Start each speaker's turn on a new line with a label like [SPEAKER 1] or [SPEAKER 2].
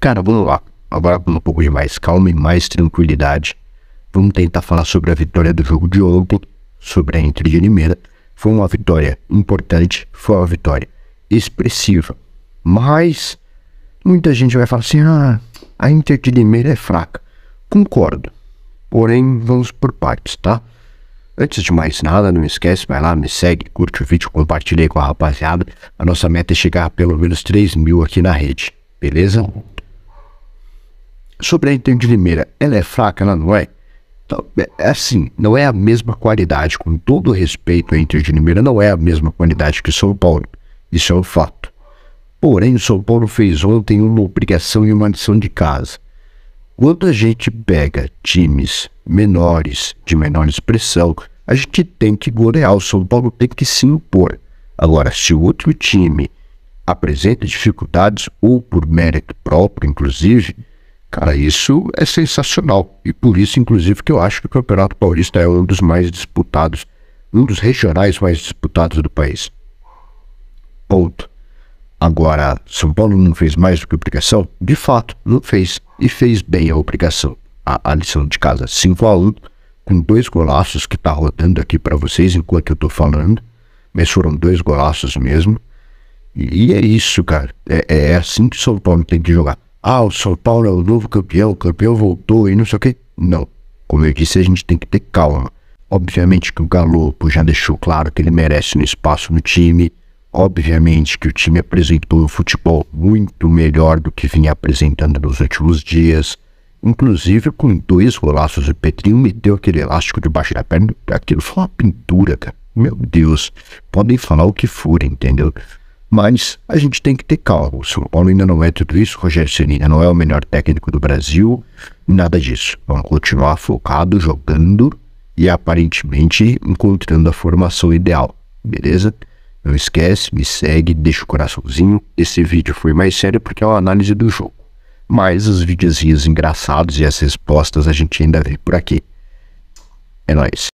[SPEAKER 1] Cara, vamos lá. Agora com um pouco de mais calma e mais tranquilidade. Vamos tentar falar sobre a vitória do jogo de ontem, sobre a Inter de Limeira. Foi uma vitória importante, foi uma vitória expressiva. Mas muita gente vai falar assim: ah, a Inter de Limeira é fraca. Concordo. Porém, vamos por partes, tá? Antes de mais nada, não esquece, vai lá, me segue, curte o vídeo, compartilha aí com a rapaziada. A nossa meta é chegar a pelo menos 3 mil aqui na rede, beleza? Sobre a Inter de Limeira, ela é fraca, ela não é? Então, é assim, não é a mesma qualidade, com todo respeito, a Inter de Limeira não é a mesma qualidade que São Paulo. Isso é um fato. Porém, o São Paulo fez ontem uma obrigação e uma lição de casa. Quando a gente pega times menores, de menor expressão, a gente tem que golear. O São Paulo tem que se impor. Agora, se o outro time apresenta dificuldades, ou por mérito próprio, inclusive, cara, isso é sensacional. E por isso, inclusive, que eu acho que o Campeonato Paulista é um dos mais disputados, um dos regionais mais disputados do país. Ponto. Agora, São Paulo não fez mais do que obrigação? De fato, não fez. E fez bem a obrigação. A, a lição de casa 5 a 1 com dois golaços que tá rodando aqui para vocês enquanto eu tô falando. Mas foram dois golaços mesmo. E, é isso, cara. É, é, assim que São Paulo tem que jogar. Ah, o São Paulo é o novo campeão, o campeão voltou e não sei o quê. Não. Como eu disse, a gente tem que ter calma. Obviamente que o Galo já deixou claro que ele merece um espaço no time Obviamente que o time apresentou um futebol muito melhor do que vinha apresentando nos últimos dias, inclusive com dois golaços. O Petrinho meteu aquele elástico debaixo da perna, aquilo foi uma pintura, cara. Meu Deus, podem falar o que for, entendeu? Mas a gente tem que ter calma. O São Paulo ainda não é tudo isso. O Rogério Ceni não é o melhor técnico do Brasil, nada disso. Vamos continuar focado, jogando e aparentemente encontrando a formação ideal, beleza? Não esquece, me segue, deixa o coraçãozinho. Esse vídeo foi mais sério porque é uma análise do jogo. Mas os videozinhos engraçados e as respostas a gente ainda vê por aqui. É nóis.